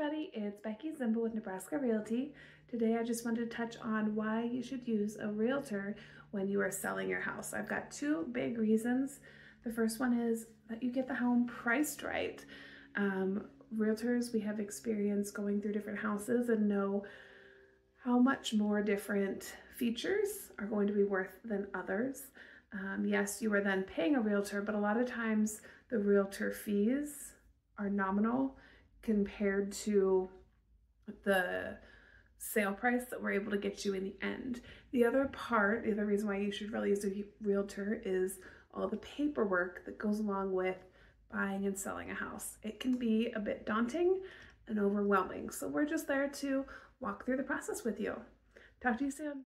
everybody, it's Becky Ziemba with Nebraska Realty. Today I just wanted to touch on why you should use a realtor when you are selling your house. I've got two big reasons. The first one is that you get the home priced right. Um, realtors, we have experience going through different houses and know how much more different features are going to be worth than others. Um, yes, you are then paying a realtor, but a lot of times the realtor fees are nominal compared to the sale price that we're able to get you in the end. The other part, the other reason why you should really use a realtor is all the paperwork that goes along with buying and selling a house. It can be a bit daunting and overwhelming. So we're just there to walk through the process with you. Talk to you soon.